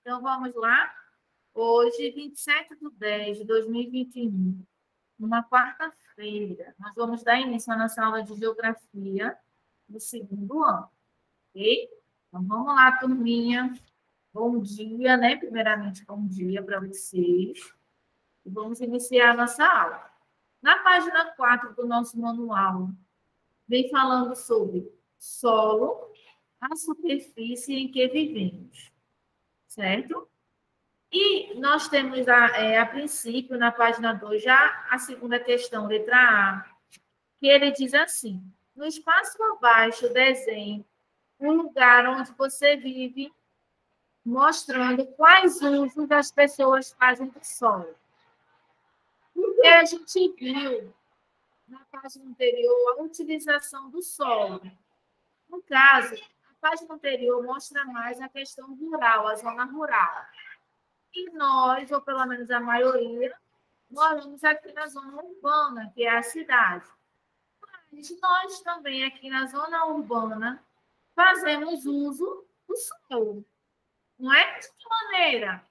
Então, vamos lá. Hoje, 27 de 10 de 2021, numa quarta-feira, nós vamos dar início à nossa aula de Geografia do segundo ano, ok? Então, vamos lá, turminha. Bom dia, né? Primeiramente, bom dia para vocês. E vamos iniciar a nossa aula. Na página 4 do nosso manual, vem falando sobre solo, a superfície em que vivemos, certo? E nós temos, a, é, a princípio, na página 2, já a segunda questão, letra A, que ele diz assim: no espaço abaixo, desenhe um lugar onde você vive, mostrando quais usos as pessoas fazem do solo. Porque a gente viu na página anterior a utilização do solo. No caso, página anterior mostra mais a questão rural, a zona rural. E nós, ou pelo menos a maioria, moramos aqui na zona urbana, que é a cidade. Mas nós também, aqui na zona urbana, fazemos uso do solo. Não é? De que maneira?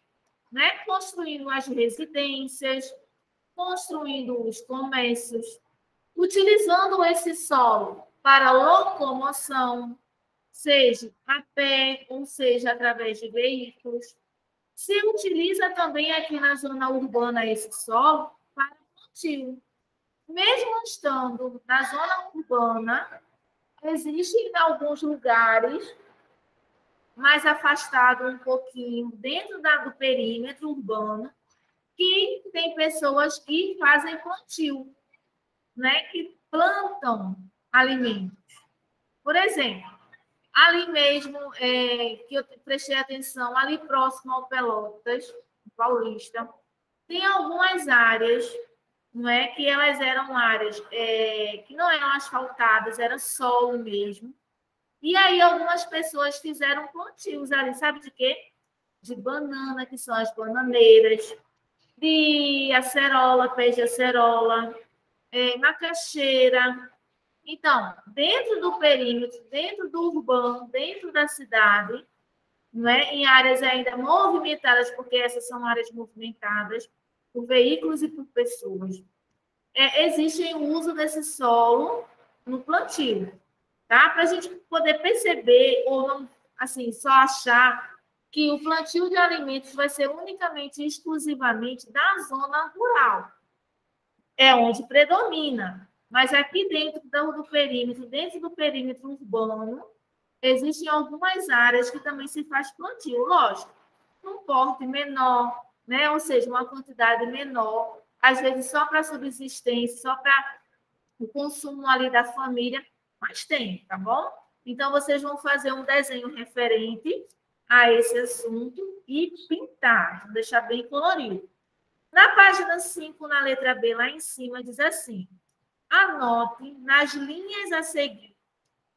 Né? Construindo as residências, construindo os comércios, utilizando esse solo para locomoção, seja a pé, ou seja através de veículos, se utiliza também aqui na zona urbana esse solo para plantio. Mesmo estando na zona urbana, existem alguns lugares mais afastados um pouquinho, dentro da, do perímetro urbano, que tem pessoas que fazem plantio, né? que plantam alimentos. Por exemplo, ali mesmo, é, que eu prestei atenção, ali próximo ao Pelotas, Paulista, tem algumas áreas, não é, que elas eram áreas é, que não eram asfaltadas, era solo mesmo. E aí algumas pessoas fizeram plantios ali, sabe de quê? De banana, que são as bananeiras, de acerola, pé de acerola, é, macaxeira, então, dentro do perímetro, dentro do urbano, dentro da cidade, não é? em áreas ainda movimentadas, porque essas são áreas movimentadas por veículos e por pessoas, é, existe o uso desse solo no plantio, tá? Para a gente poder perceber ou não, assim, só achar que o plantio de alimentos vai ser unicamente, exclusivamente da zona rural. É onde predomina. Mas aqui dentro do perímetro, dentro do perímetro urbano, existem algumas áreas que também se faz plantio, lógico, num porte menor, né? ou seja, uma quantidade menor, às vezes só para subsistência, só para o consumo ali da família, mas tem, tá bom? Então, vocês vão fazer um desenho referente a esse assunto e pintar, deixar bem colorido. Na página 5, na letra B, lá em cima, diz assim: anote nas linhas a seguir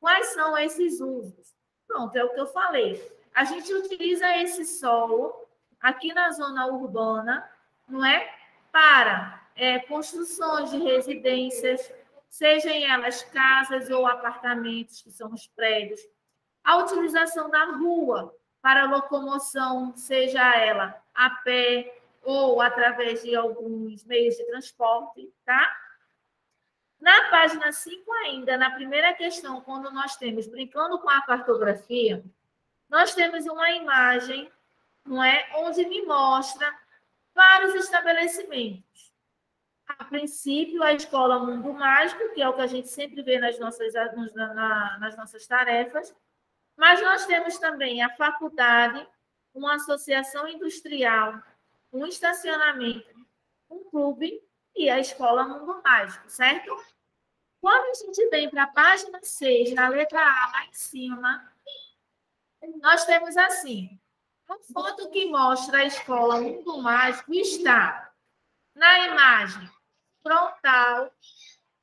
quais são esses usos. Pronto, é o que eu falei. A gente utiliza esse solo aqui na zona urbana, não é? Para é, construções de residências, sejam elas casas ou apartamentos, que são os prédios. A utilização da rua para locomoção, seja ela a pé ou através de alguns meios de transporte, tá? Na página 5 ainda, na primeira questão, quando nós temos brincando com a cartografia, nós temos uma imagem, não é, onde me mostra vários estabelecimentos. A princípio, a escola Mundo Mágico, que é o que a gente sempre vê nas nossas, nas nossas tarefas, mas nós temos também a faculdade, uma associação industrial, um estacionamento, um clube e a escola Mundo Mágico, certo? Quando a gente vem para a página 6, na letra A, lá em cima, nós temos assim: a foto que mostra a escola Mundo Mágico está na imagem frontal,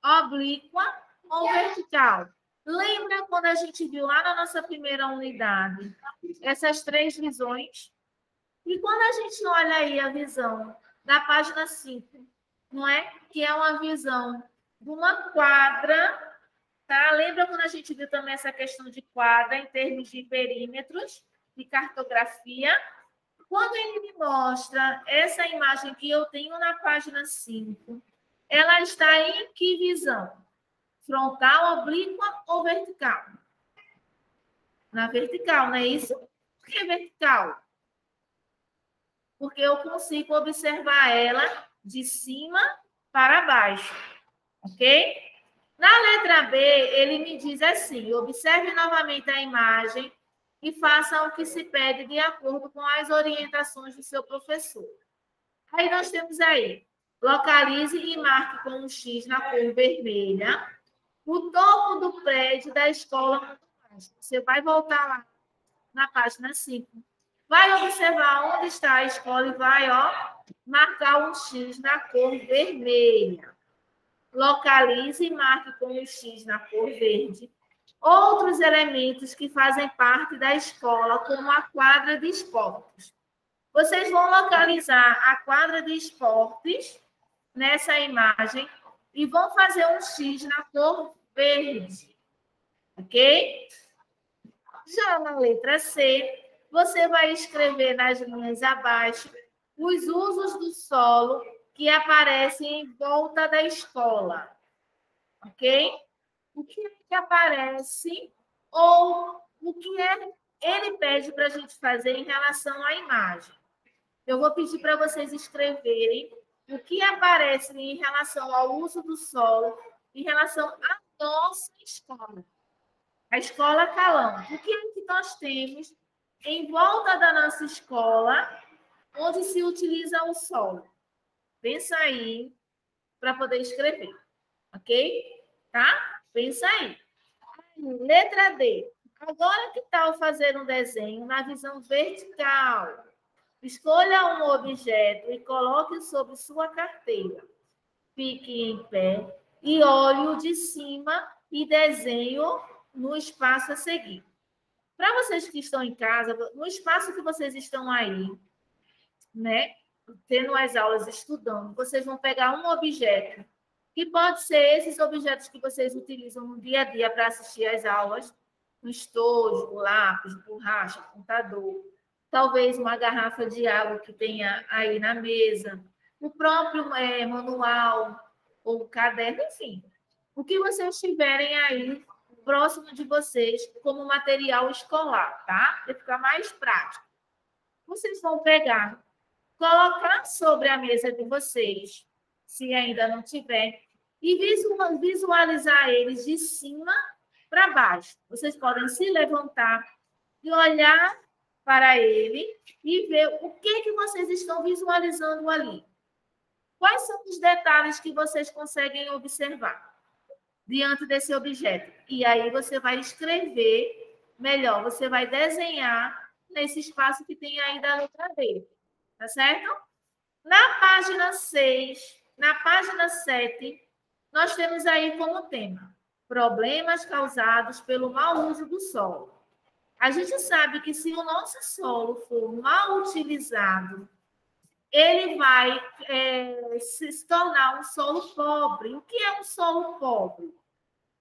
oblíqua ou vertical. Lembra quando a gente viu lá na nossa primeira unidade essas três visões? E quando a gente olha aí a visão da página 5, não é? Que é uma visão de uma quadra, tá? Lembra quando a gente viu também essa questão de quadra em termos de perímetros, de cartografia? quando ele me mostra essa imagem que eu tenho na página 5, ela está em que visão? Frontal, oblíqua ou vertical? Na vertical, não é isso? Por que vertical? Porque eu consigo observar ela de cima para baixo, ok? Na letra B, ele me diz assim: observe novamente a imagem e faça o que se pede de acordo com as orientações do seu professor. Aí nós temos aí, localize e marque com um X na cor vermelha o topo do prédio da escola. Você vai voltar lá na página 5. Vai observar onde está a escola e vai, ó, marcar um X na cor vermelha. Localize e marque com um X na cor verde outros elementos que fazem parte da escola, como a quadra de esportes. Vocês vão localizar a quadra de esportes nessa imagem e vão fazer um X na cor verde. Ok? Já na letra C, você vai escrever nas linhas abaixo os usos do solo que aparecem em volta da escola. Ok? o que é que aparece ou o que é ele pede para a gente fazer em relação à imagem. Eu vou pedir para vocês escreverem o que aparece em relação ao uso do solo, em relação à nossa escola. A escola Calão. O que é que nós temos em volta da nossa escola, onde se utiliza o solo? Pensa aí para poder escrever, ok? Tá? Pensa aí. Letra D. Agora que tal fazer um desenho na visão vertical? Escolha um objeto e coloque sobre sua carteira. Fique em pé e olhe-o de cima e desenhe no espaço a seguir. Para vocês que estão em casa, no espaço que vocês estão aí, né, tendo as aulas estudando, vocês vão pegar um objeto que pode ser esses objetos que vocês utilizam no dia a dia para assistir às aulas, no estojo, lápis, borracha, computador, talvez uma garrafa de água que tenha aí na mesa, o próprio é, manual ou caderno, enfim, o que vocês tiverem aí próximo de vocês como material escolar, tá? Para ficar mais prático. Vocês vão pegar, colocar sobre a mesa de vocês, se ainda não tiver, e visualizar eles de cima para baixo. Vocês podem se levantar e olhar para ele e ver o que, que vocês estão visualizando ali. Quais são os detalhes que vocês conseguem observar diante desse objeto? E aí você vai escrever melhor, você vai desenhar nesse espaço que tem aí da letra. Tá certo? Na página 6, na página 7, nós temos aí como tema problemas causados pelo mau uso do solo. A gente sabe que se o nosso solo for mal utilizado, ele vai é, se tornar um solo pobre. O que é um solo pobre?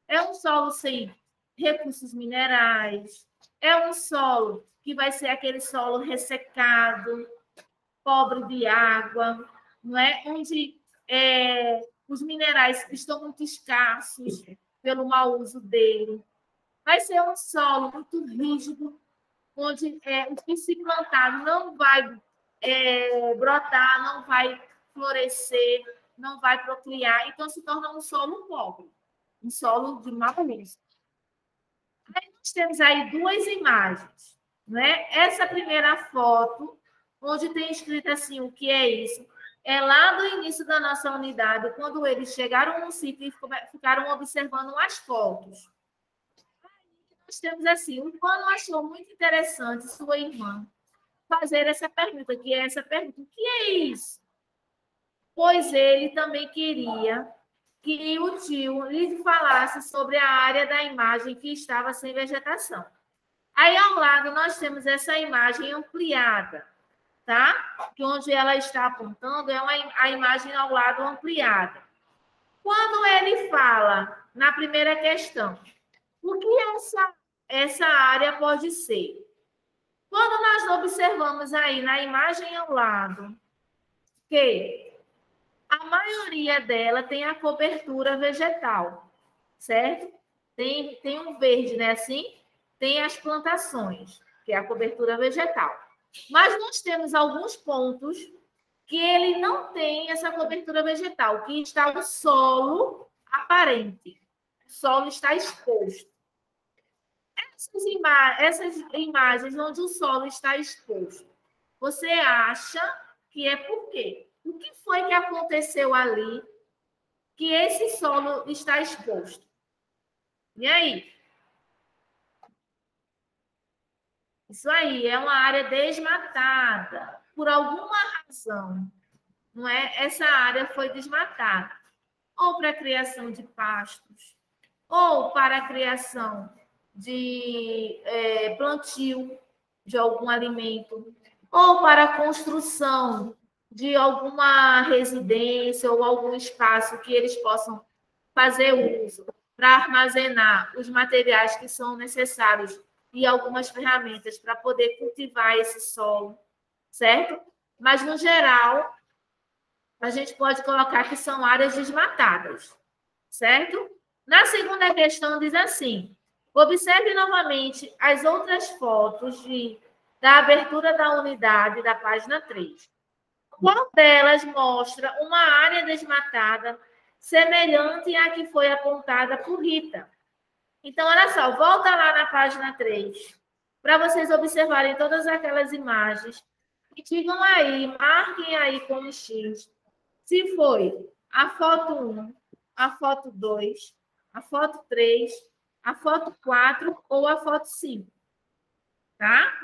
É um solo sem recursos minerais, é um solo que vai ser aquele solo ressecado, pobre de água, não é? Onde é, os minerais estão muito escassos pelo mau uso dele. Vai ser um solo muito rígido, onde é, o que se plantar não vai é, brotar, não vai florescer, não vai procriar, então se torna um solo pobre, um solo de mau uso. Aí nós temos aí duas imagens. Né? Essa primeira foto, onde tem escrito assim, o que é isso? é lá do início da nossa unidade, quando eles chegaram no sítio e ficaram observando as fotos. Nós temos assim, o Pano achou muito interessante sua irmã fazer essa pergunta, que é essa pergunta, o que é isso? Pois ele também queria que o tio lhe falasse sobre a área da imagem que estava sem vegetação. Aí ao lado nós temos essa imagem ampliada tá? Que onde ela está apontando é uma, a imagem ao lado ampliada. Quando ele fala na primeira questão, o que essa, essa área pode ser? Quando nós observamos aí na imagem ao lado que a maioria dela tem a cobertura vegetal, certo? Tem, tem um verde, né? Assim, tem as plantações, que é a cobertura vegetal. Mas nós temos alguns pontos que ele não tem essa cobertura vegetal, que está o solo aparente. O solo está exposto. Essas, ima essas imagens onde o solo está exposto, você acha que é por quê? O que foi que aconteceu ali que esse solo está exposto? E aí? Isso aí é uma área desmatada. Por alguma razão, não é? Essa área foi desmatada. Ou para a criação de pastos, ou para a criação de é, plantio de algum alimento, ou para a construção de alguma residência ou algum espaço que eles possam fazer uso para armazenar os materiais que são necessários e algumas ferramentas para poder cultivar esse solo, certo? Mas, no geral, a gente pode colocar que são áreas desmatadas, certo? Na segunda questão, diz assim: observe novamente as outras fotos de, da abertura da unidade da página 3. Qual delas mostra uma área desmatada semelhante à que foi apontada por Rita? Então, olha só, volta lá na página 3, para vocês observarem todas aquelas imagens e digam aí, marquem aí com um X, se foi a foto 1, a foto 2, a foto 3, a foto 4 ou a foto 5. Tá?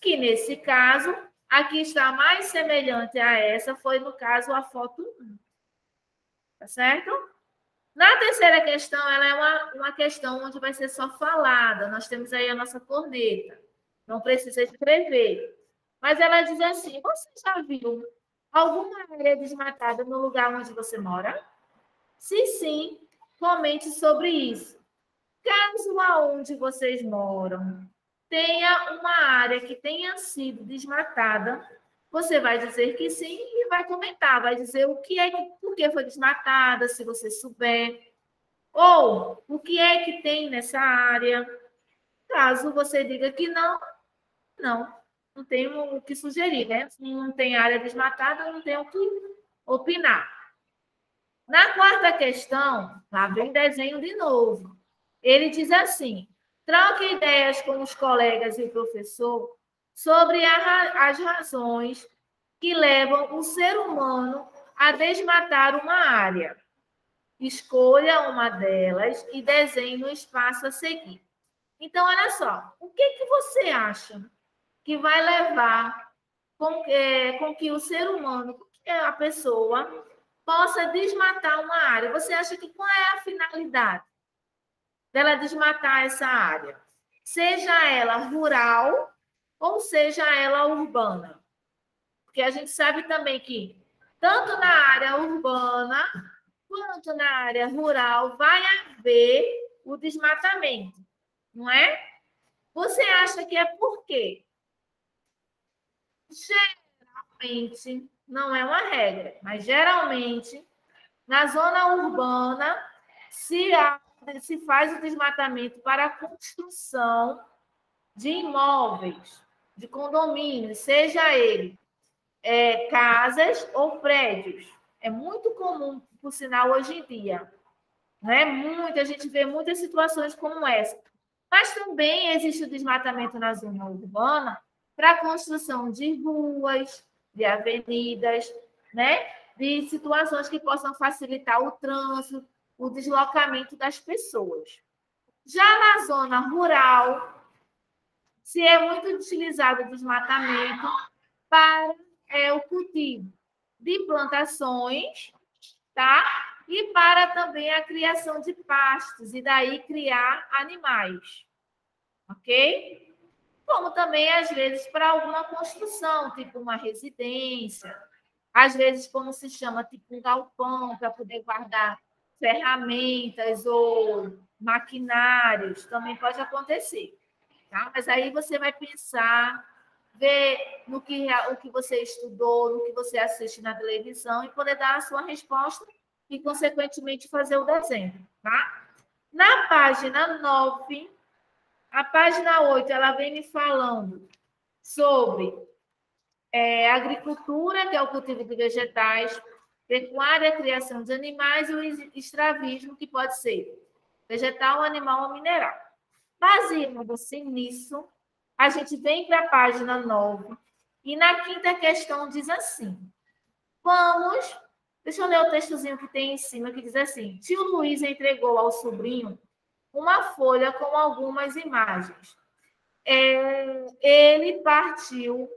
Que nesse caso, aqui está mais semelhante a essa, foi no caso a foto 1. Tá certo? Na terceira questão, ela é uma, uma questão onde vai ser só falada. Nós temos aí a nossa corneta. Não precisa escrever. Mas ela diz assim: você já viu alguma área desmatada no lugar onde você mora? Se sim, comente sobre isso. Caso aonde vocês moram tenha uma área que tenha sido desmatada, você vai dizer que sim e vai comentar, vai dizer o que é por que foi desmatada, se você souber, ou o que é que tem nessa área. Caso você diga que não, não, não tem o que sugerir, né? Não tem área desmatada, não tem o que opinar. Na quarta questão, lá vem desenho de novo. Ele diz assim: troque ideias com os colegas e o professor sobre a, as razões que levam o ser humano a desmatar uma área. Escolha uma delas e desenhe o espaço a seguir. Então, olha só, o que, que você acha que vai levar com, é, com que o ser humano, a pessoa, possa desmatar uma área? Você acha que qual é a finalidade dela desmatar essa área? Seja ela rural ou seja ela urbana. Porque a gente sabe também que, tanto na área urbana quanto na área rural, vai haver o desmatamento, não é? Você acha que é por quê? Geralmente, não é uma regra, mas geralmente, na zona urbana, se, há, se faz o desmatamento para a construção de imóveis, de condomínio, seja ele é, casas ou prédios. É muito comum, por sinal, hoje em dia. Né? Muito, a gente vê muitas situações como essa. Mas também existe o desmatamento na zona urbana para a construção de ruas, de avenidas, né? de situações que possam facilitar o trânsito, o deslocamento das pessoas. Já na zona rural, se é muito utilizado o desmatamento para é, o cultivo de plantações, tá? E para também a criação de pastos, e daí criar animais, ok? Como também, às vezes, para alguma construção, tipo uma residência, às vezes, como se chama, tipo um galpão, para poder guardar ferramentas ou maquinários, também pode acontecer. Tá? Mas aí você vai pensar ver no que, o que você estudou, no que você assiste na televisão e poder dar a sua resposta e, consequentemente, fazer o desenho, tá? Na página 9, a página 8, ela vem me falando sobre é, agricultura, que é o cultivo de vegetais, pecuária, criação de animais e o extravismo, que pode ser vegetal, animal ou mineral. Baseado-se nisso, a gente vem para a página 9 e na quinta questão diz assim: Vamos. Deixa eu ler o textozinho que tem em cima que diz assim: Tio Luiz entregou ao sobrinho uma folha com algumas imagens. É, ele partiu,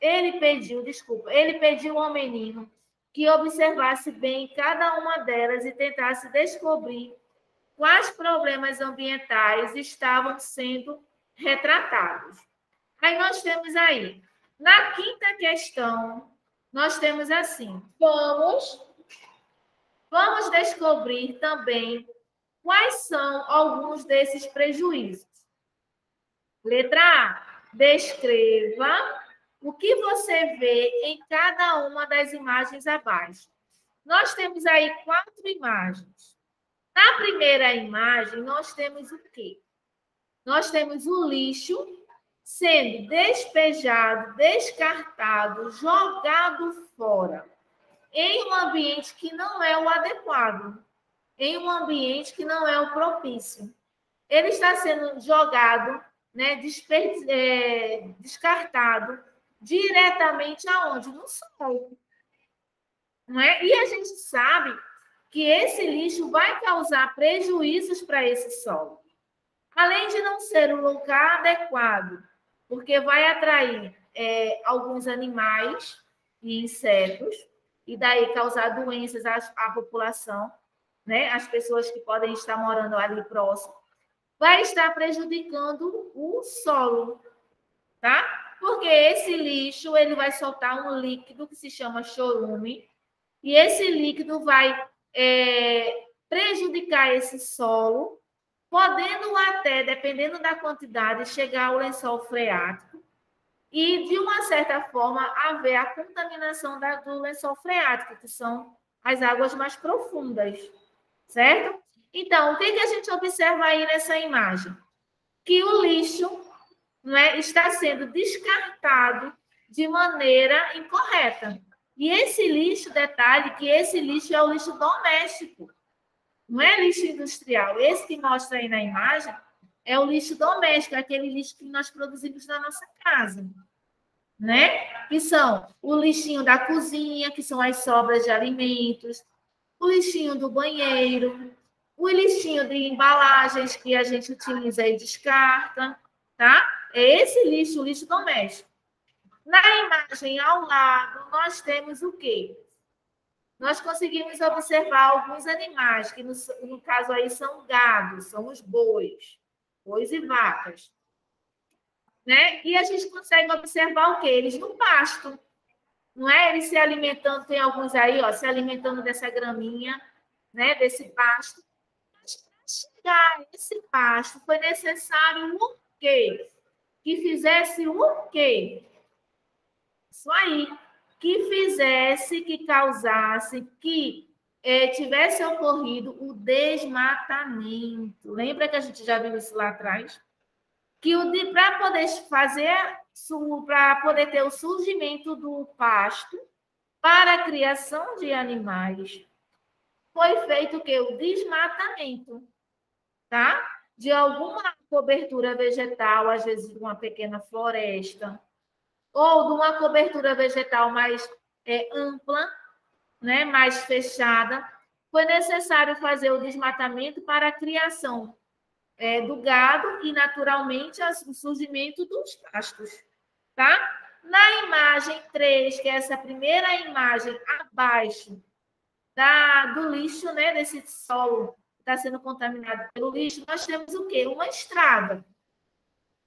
ele pediu, desculpa, ele pediu ao menino que observasse bem cada uma delas e tentasse descobrir quais problemas ambientais estavam sendo retratados. Aí nós temos aí, na quinta questão, nós temos assim: vamos, vamos descobrir também quais são alguns desses prejuízos. Letra A, descreva o que você vê em cada uma das imagens abaixo. Nós temos aí quatro imagens. Na primeira imagem, nós temos o quê? nós temos o lixo sendo despejado, descartado, jogado fora, em um ambiente que não é o adequado, em um ambiente que não é o propício. Ele está sendo jogado, né, desper, é, descartado diretamente aonde? No sol. Não é? E a gente sabe que esse lixo vai causar prejuízos para esse solo. Além de não ser um lugar adequado, porque vai atrair é, alguns animais e insetos, e daí causar doenças à, à população, né? As pessoas que podem estar morando ali próximo, vai estar prejudicando o solo, tá? Porque esse lixo ele vai soltar um líquido que se chama chorume, e esse líquido vai é, prejudicar esse solo podendo até, dependendo da quantidade, chegar ao lençol freático e, de uma certa forma, haver a contaminação da, do lençol freático, que são as águas mais profundas, certo? Então, o que, que a gente observa aí nessa imagem? Que o lixo é, está sendo descartado de maneira incorreta. E esse lixo, detalhe, que esse lixo é o lixo doméstico. Não é lixo industrial. Esse que mostra aí na imagem é o lixo doméstico, é aquele lixo que nós produzimos na nossa casa. Né? Que são o lixinho da cozinha, que são as sobras de alimentos, o lixinho do banheiro, o lixinho de embalagens que a gente utiliza e descarta, tá? É esse lixo, o lixo doméstico. Na imagem ao lado, nós temos o quê? nós conseguimos observar alguns animais, que no, no caso aí são gados, são os bois, bois e vacas. Né? E a gente consegue observar o quê? Eles no pasto. Não é? Eles se alimentando, tem alguns aí, ó, se alimentando dessa graminha, né? Desse pasto. Mas para chegar a esse pasto, foi necessário o quê? Que fizesse o quê? Isso aí que fizesse, que causasse, que é, tivesse ocorrido o desmatamento. Lembra que a gente já viu isso lá atrás? Que para poder fazer, para poder ter o surgimento do pasto para a criação de animais, foi feito que? O desmatamento, tá? De alguma cobertura vegetal, às vezes de uma pequena floresta, ou de uma cobertura vegetal mais é, ampla, né, mais fechada, foi necessário fazer o desmatamento para a criação é, do gado e, naturalmente, o surgimento dos pastos. Tá? Na imagem 3, que é essa primeira imagem abaixo da, do lixo, né, desse solo que está sendo contaminado pelo lixo, nós temos o quê? Uma estrada.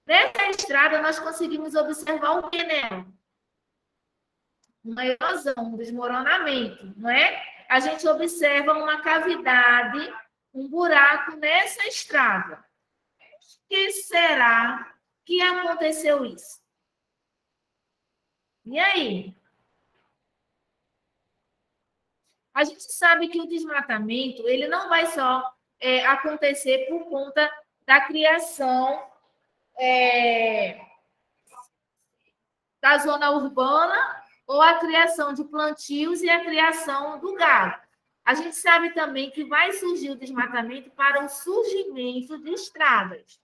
Nessa estrada, nós conseguimos observar o que nela? Uma erosão, um desmoronamento, não é? A gente observa uma cavidade, um buraco nessa estrada. O que será que aconteceu isso? E aí? A gente sabe que o desmatamento ele não vai só é, acontecer por conta da criação é, da zona urbana ou a criação de plantios e a criação do gado. A gente sabe também que vai surgir o desmatamento para o surgimento de estradas.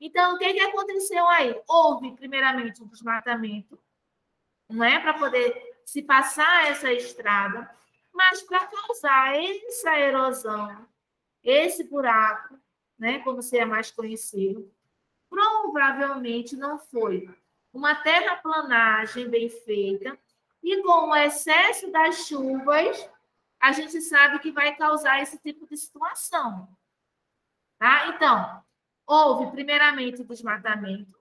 Então, o que, que aconteceu aí? Houve, primeiramente, um desmatamento, não é? Para poder se passar essa estrada, mas para causar essa erosão, esse buraco, né, como se é mais conhecido, provavelmente não foi uma terraplanagem bem feita, e com o excesso das chuvas, a gente sabe que vai causar esse tipo de situação. Tá? Então, houve primeiramente o desmatamento,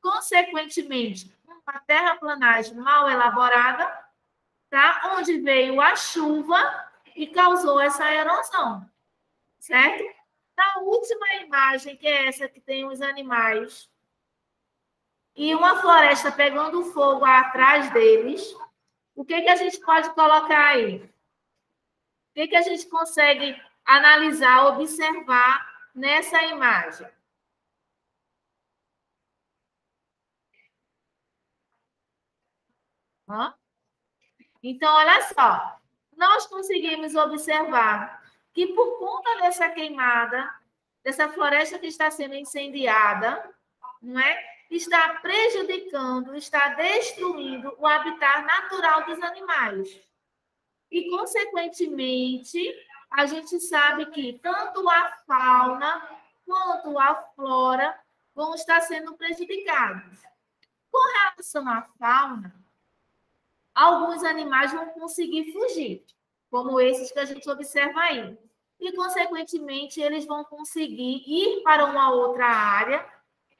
consequentemente, uma terraplanagem mal elaborada, tá? onde veio a chuva e causou essa erosão, certo? Na última imagem, que é essa que tem os animais e uma floresta pegando fogo atrás deles, o que, que a gente pode colocar aí? O que, que a gente consegue analisar, observar nessa imagem? Hã? Então, olha só, nós conseguimos observar que por conta dessa queimada, dessa floresta que está sendo incendiada, não é? está prejudicando, está destruindo o habitat natural dos animais. E, consequentemente, a gente sabe que tanto a fauna quanto a flora vão estar sendo prejudicados. Com relação à fauna, alguns animais vão conseguir fugir, como esses que a gente observa aí. E, consequentemente, eles vão conseguir ir para uma outra área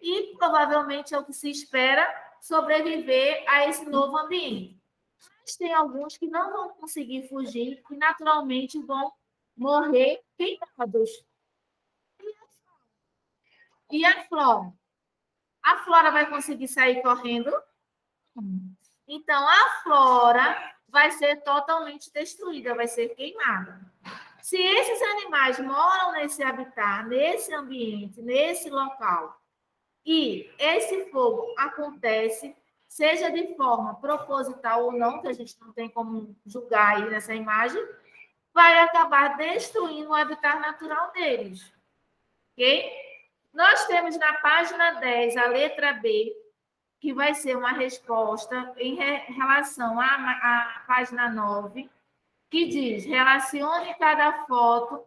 e provavelmente é o que se espera sobreviver a esse novo ambiente. Mas tem alguns que não vão conseguir fugir e naturalmente vão morrer queimados. E a flora? A flora vai conseguir sair correndo? Então, a flora vai ser totalmente destruída, vai ser queimada. Se esses animais moram nesse habitat, nesse ambiente, nesse local, e esse fogo acontece, seja de forma proposital ou não, que a gente não tem como julgar aí nessa imagem, vai acabar destruindo o habitat natural deles. Ok? Nós temos na página 10 a letra B, que vai ser uma resposta em relação à, à página 9, que diz: relacione cada foto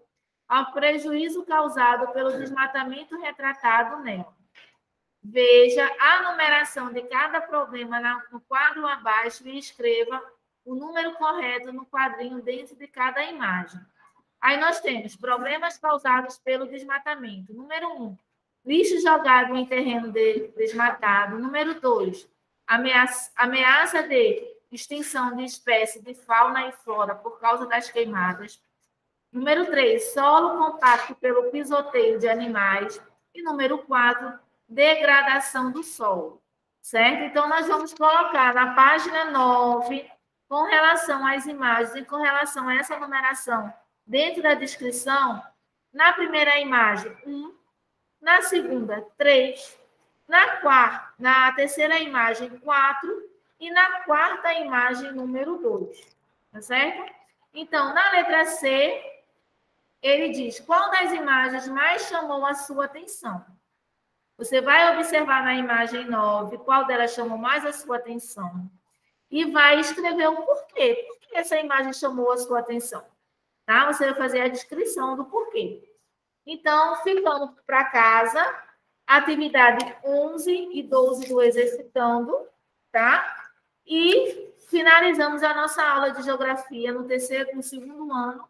ao prejuízo causado pelo desmatamento retratado nela. Veja a numeração de cada problema no quadro abaixo e escreva o número correto no quadrinho dentro de cada imagem. Aí nós temos problemas causados pelo desmatamento. Número um, lixo jogado em terreno desmatado. Número dois, ameaça, ameaça de extinção de espécies de fauna e flora por causa das queimadas. Número três, solo compacto pelo pisoteio de animais. E número quatro, degradação do solo, certo? Então, nós vamos colocar na página 9, com relação às imagens e com relação a essa numeração dentro da descrição, na primeira imagem, 1, na segunda, 3, na quarta, na terceira imagem, 4 e na quarta imagem, número 2, tá certo? Então, na letra C, ele diz qual das imagens mais chamou a sua atenção. Você vai observar na imagem 9 qual delas chamou mais a sua atenção e vai escrever o porquê. Por que essa imagem chamou a sua atenção? Tá? Você vai fazer a descrição do porquê. Então, ficando para casa, atividade 11 e 12 do Exercitando, tá? E finalizamos a nossa aula de Geografia no terceiro, no segundo ano,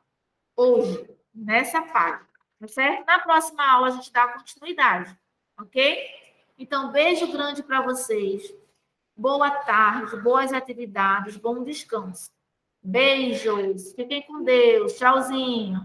hoje, nessa página, tá certo? Na próxima aula, a gente dá continuidade ok? Então, beijo grande para vocês. Boa tarde, boas atividades, bom descanso. Beijos, fiquem com Deus. Tchauzinho.